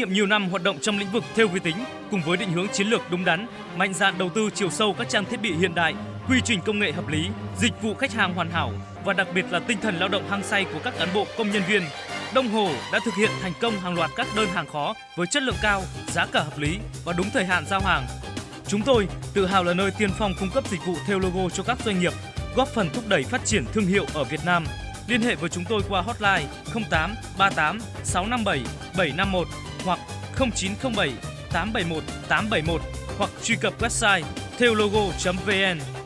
Nghiệm nhiều năm hoạt động trong lĩnh vực theo vi tính, cùng với định hướng chiến lược đúng đắn, mạnh dạn đầu tư chiều sâu các trang thiết bị hiện đại, quy trình công nghệ hợp lý, dịch vụ khách hàng hoàn hảo và đặc biệt là tinh thần lao động hăng say của các cán bộ công nhân viên, Đông Hồ đã thực hiện thành công hàng loạt các đơn hàng khó với chất lượng cao, giá cả hợp lý và đúng thời hạn giao hàng. Chúng tôi tự hào là nơi tiên phong cung cấp dịch vụ theo logo cho các doanh nghiệp, góp phần thúc đẩy phát triển thương hiệu ở Việt Nam. Liên hệ với chúng tôi qua hotline 08 38 657 751 hoặc 0907 871 871 hoặc truy cập website theologo.vn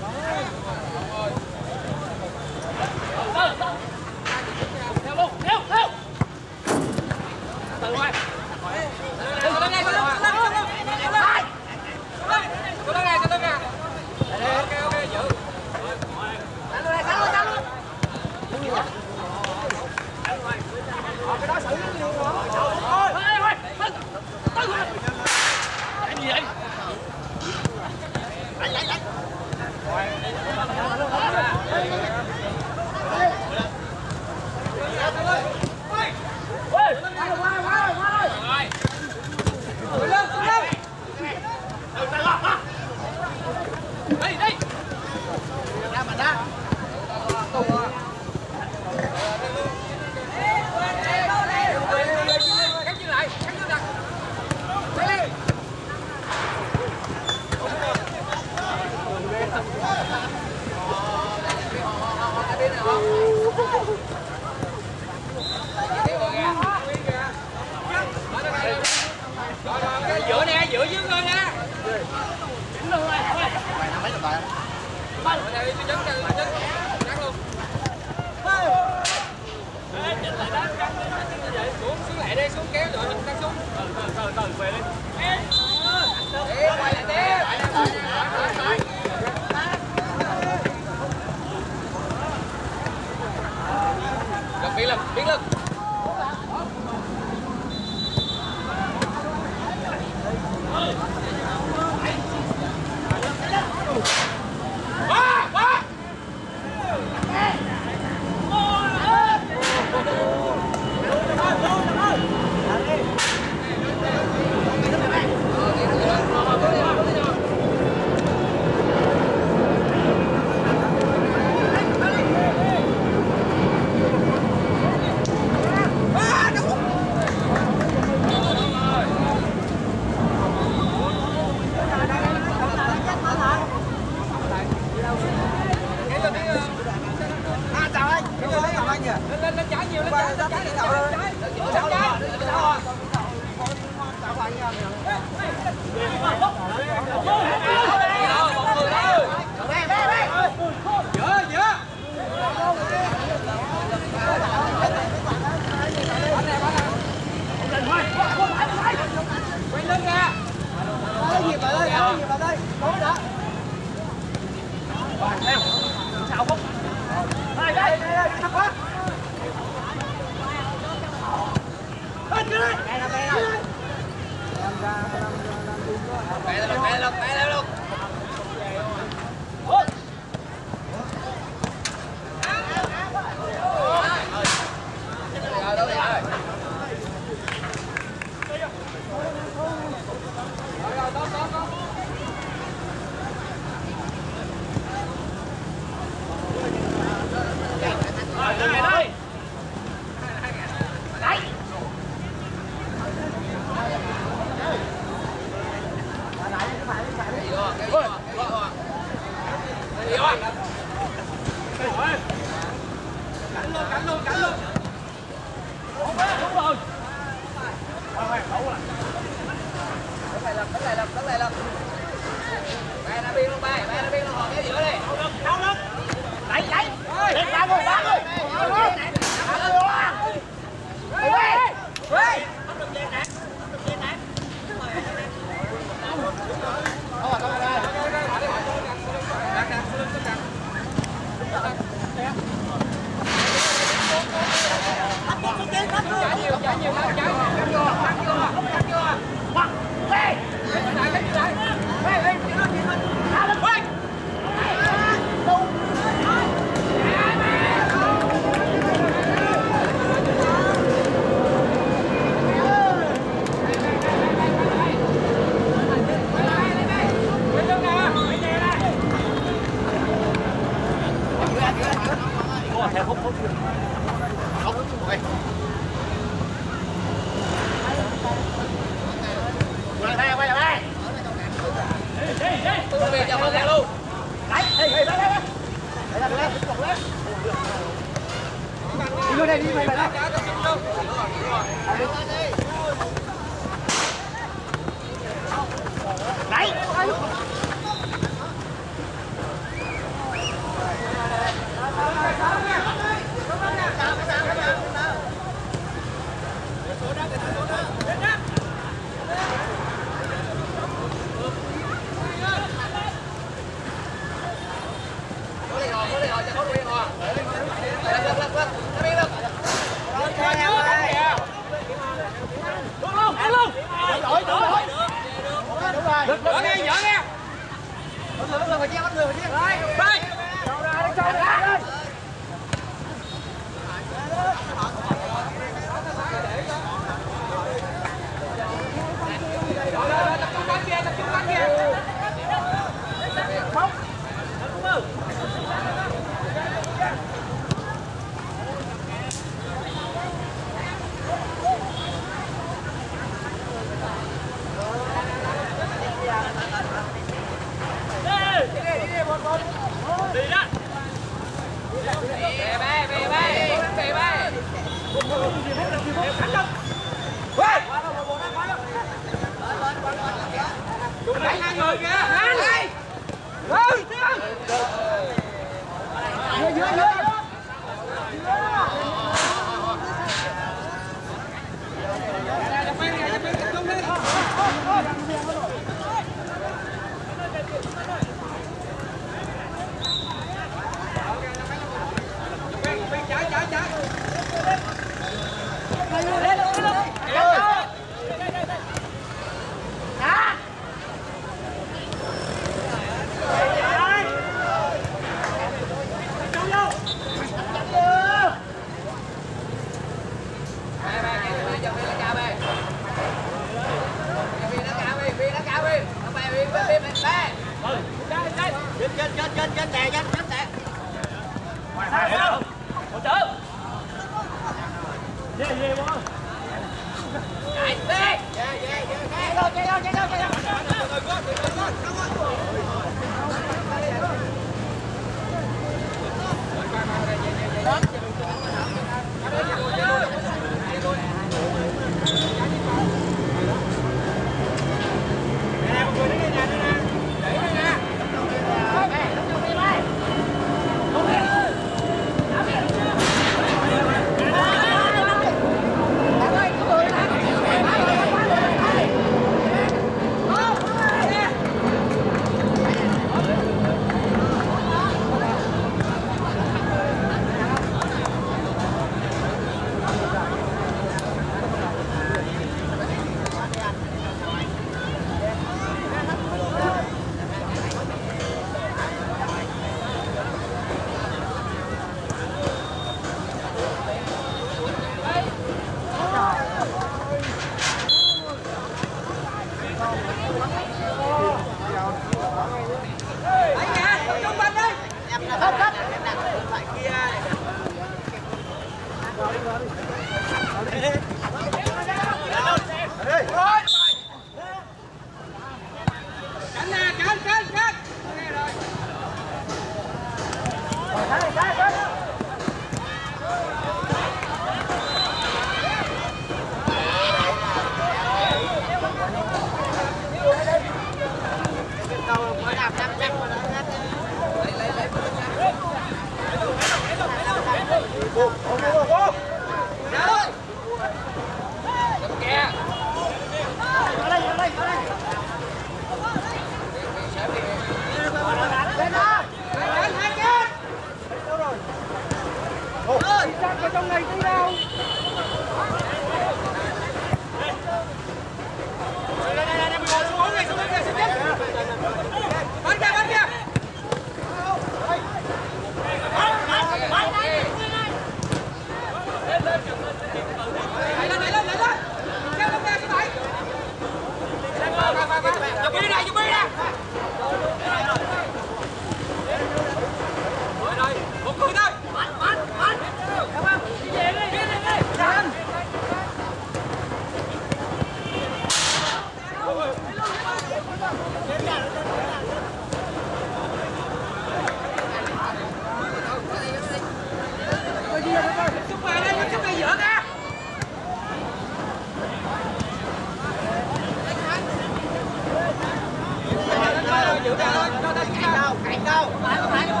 đâu cạnh đâu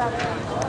ok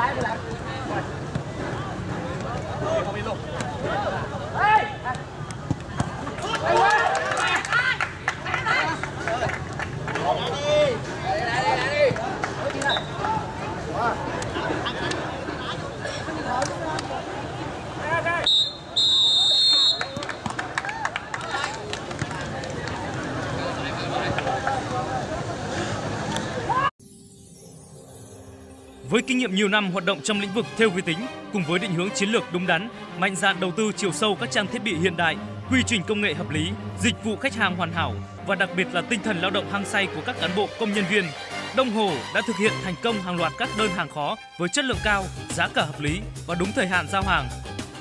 Đi lại, đi nghiệm nhiều năm hoạt động trong lĩnh vực theo vi tính, cùng với định hướng chiến lược đúng đắn, mạnh dạn đầu tư chiều sâu các trang thiết bị hiện đại, quy trình công nghệ hợp lý, dịch vụ khách hàng hoàn hảo và đặc biệt là tinh thần lao động hăng say của các cán bộ công nhân viên, Đông Hồ đã thực hiện thành công hàng loạt các đơn hàng khó với chất lượng cao, giá cả hợp lý và đúng thời hạn giao hàng.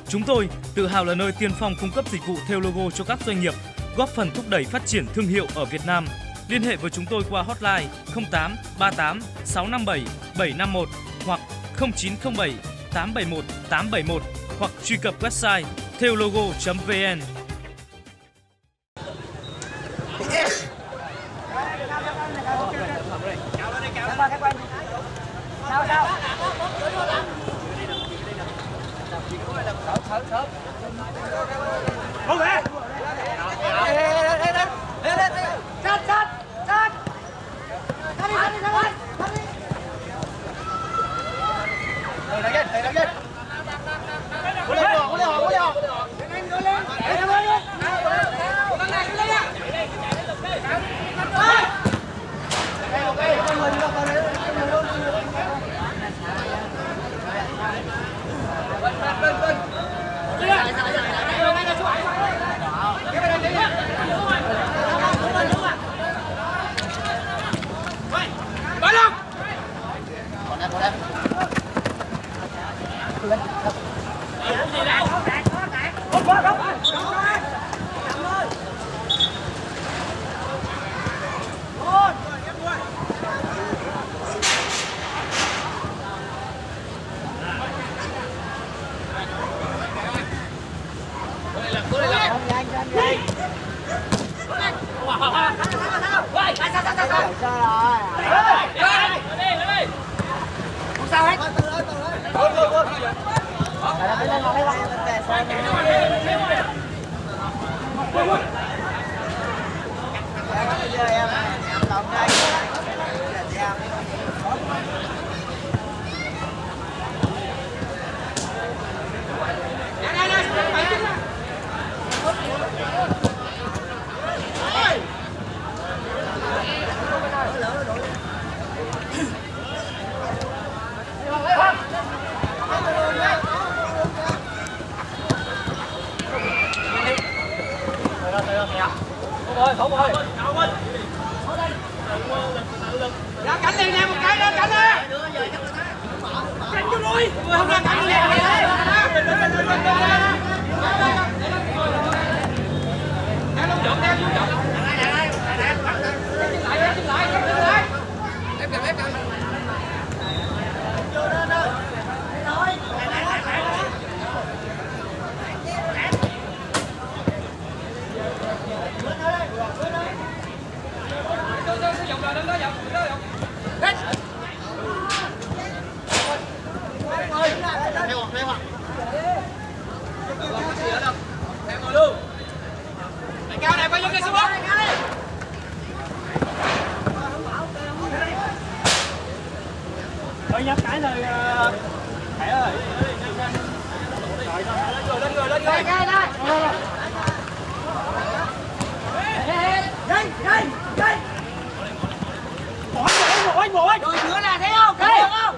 Chúng tôi tự hào là nơi tiên phong cung cấp dịch vụ theo logo cho các doanh nghiệp, góp phần thúc đẩy phát triển thương hiệu ở Việt Nam. Liên hệ với chúng tôi qua hotline 08 38 657 751 hoặc 0907 871 871 hoặc truy cập website theologo.vn. Sao, sao? Không về. Họ 拜 Bỏ anh, bỏ anh, bỏ anh. Rồi, hứa là thế không? Thế không?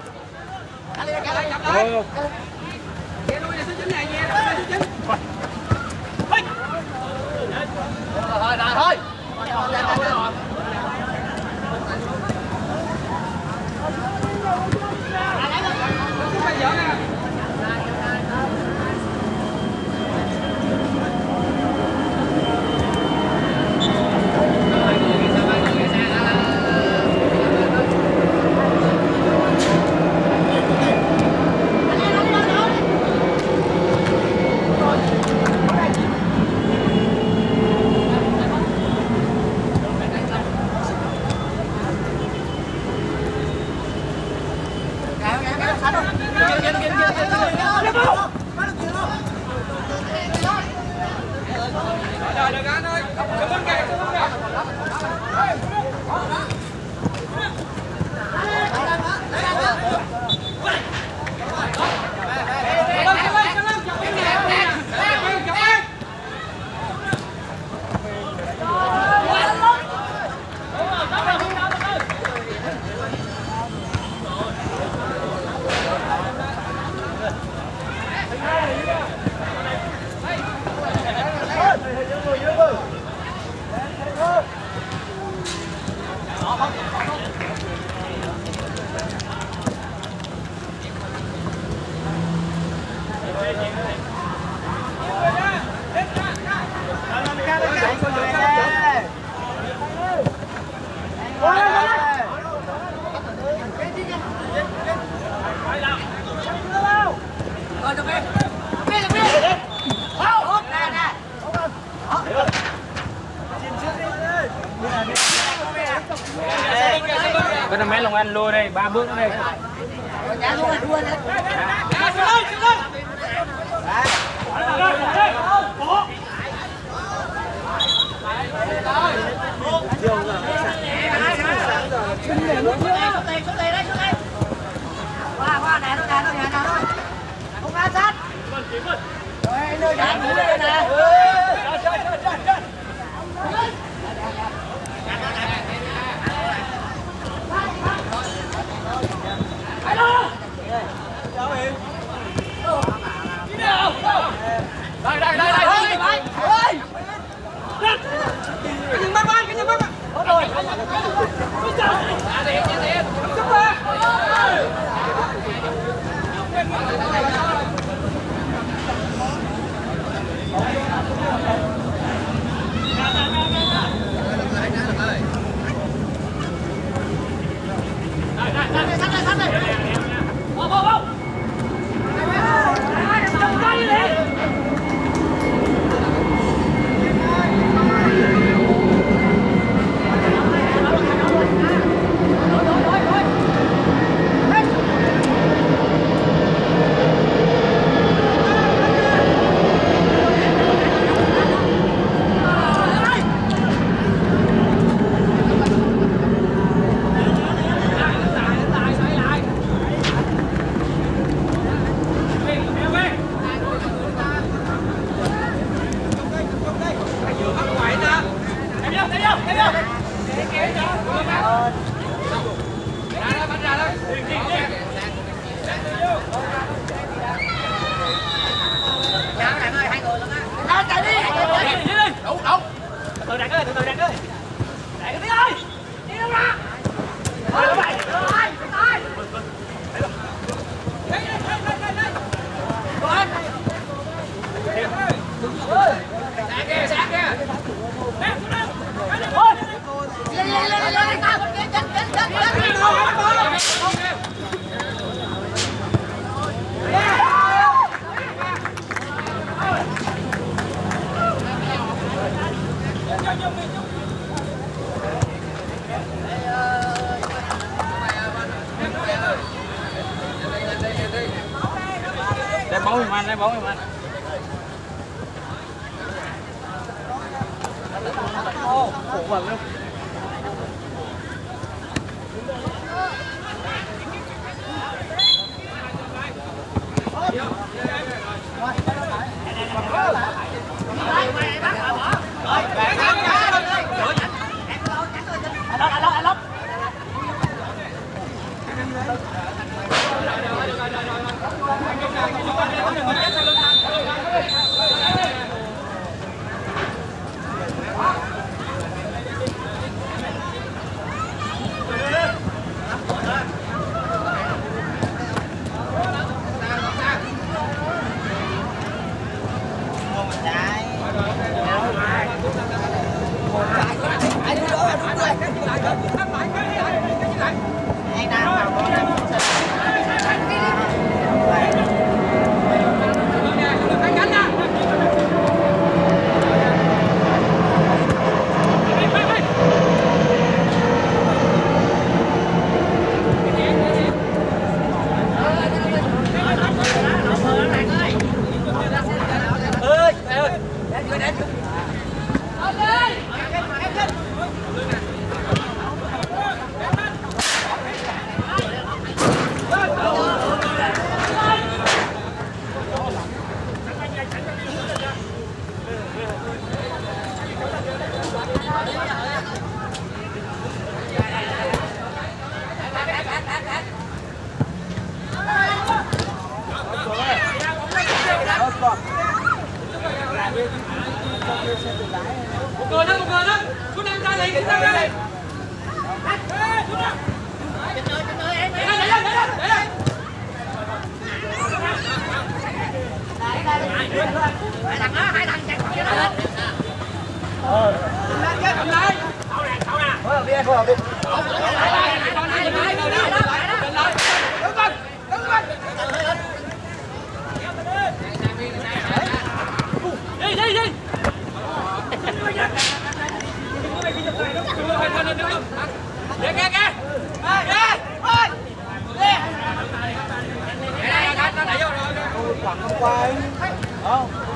hợp đi em phối hợp đi Quảng Đông Quay Không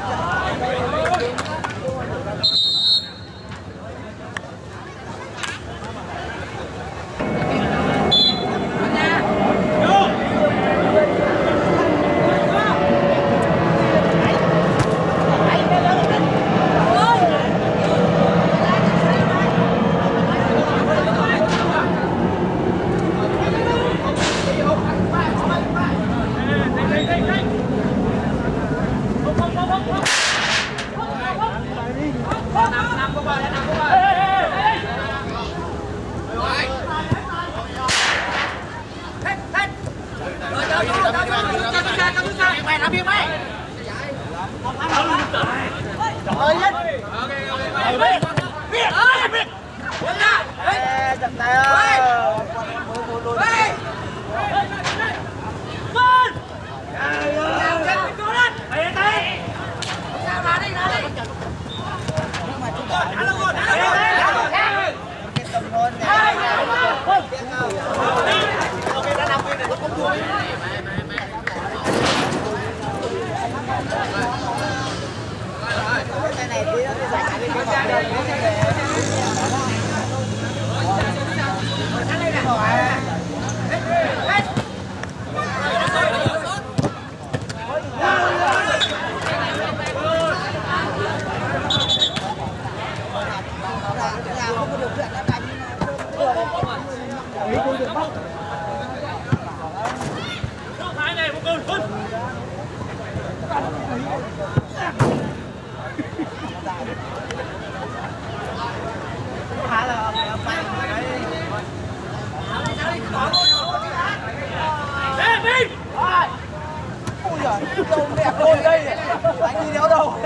đẹp đôi đây này. Đánh đi đéo đâu.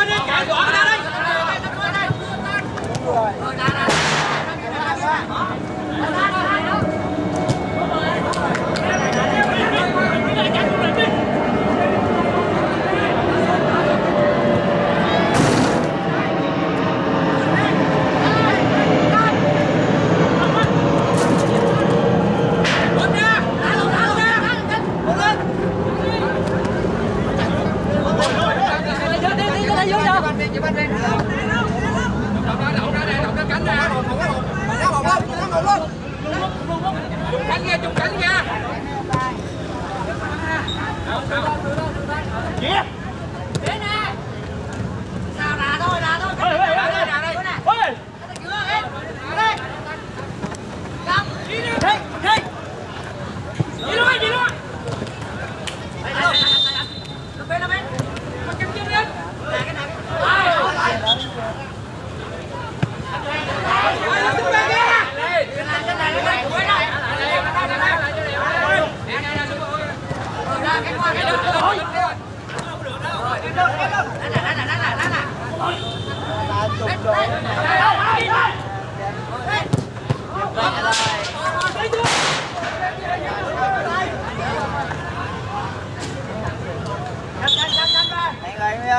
đi đá thôi, đá thôi. Đá đây, đá đây, đá đây. Đá đây, cứu lên. Đá đây. Cầm. Đi đi. Đi, đi. Đi luôn, đi luôn. Đây, đây, đây, đây, đây. Làm bên, làm bên. Mà cầm chân lên. Đá cái này. Ai, ai. Đứng bên kia. Cái này, cái này, cái này. Quay lại. Ờ, ra cái qua cái đường. Rồi. Rồi, em đâu, em đâu. Đá nè, đá nè, đá nè, đá nè.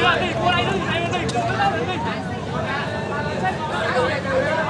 Đi đi đi làm đi.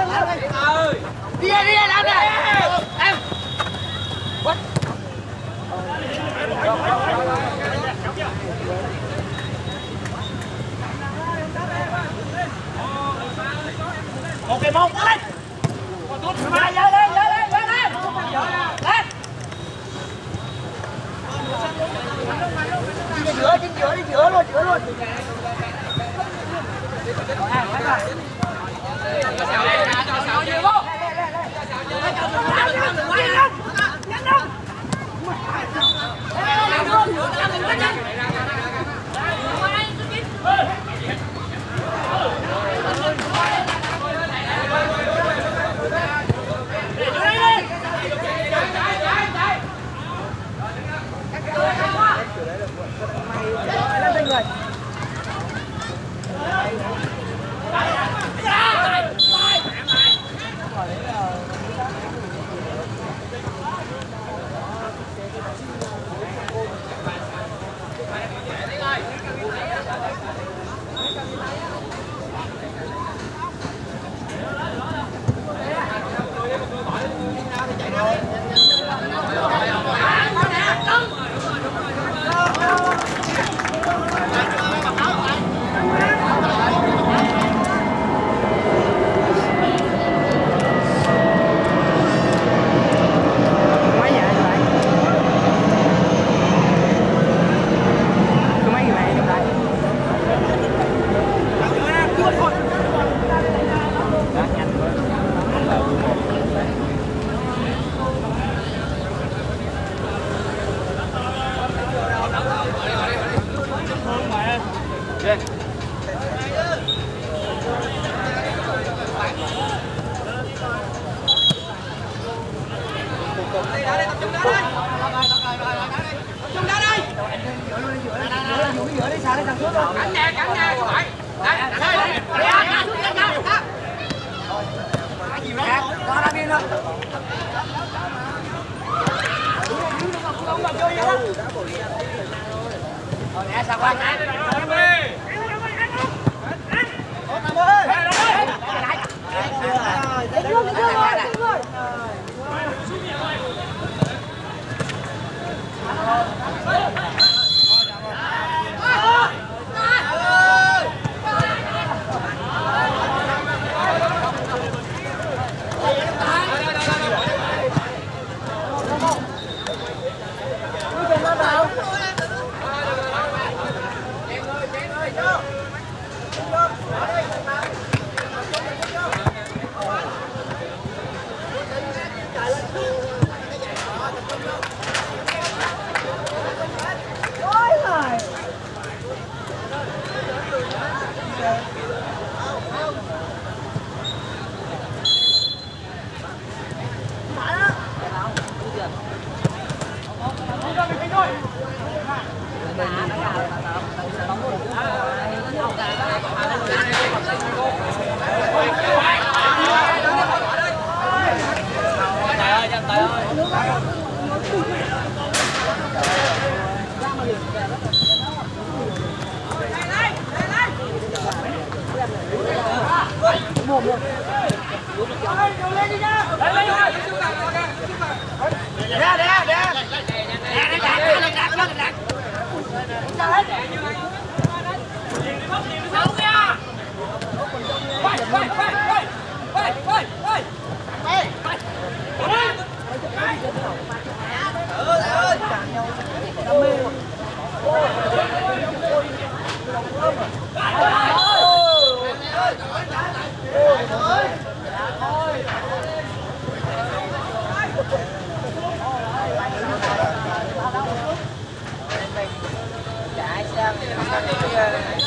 lên lên. Lên. Đi giữa, đi giữa, đi giữa luôn, giữa luôn. Nhanh lên! Nhanh lên! Giữa đi xả đi thằng trước luôn cắn nè cắn nè phải đó ra biên đó Rồi nè sao qua chạy sang 誰?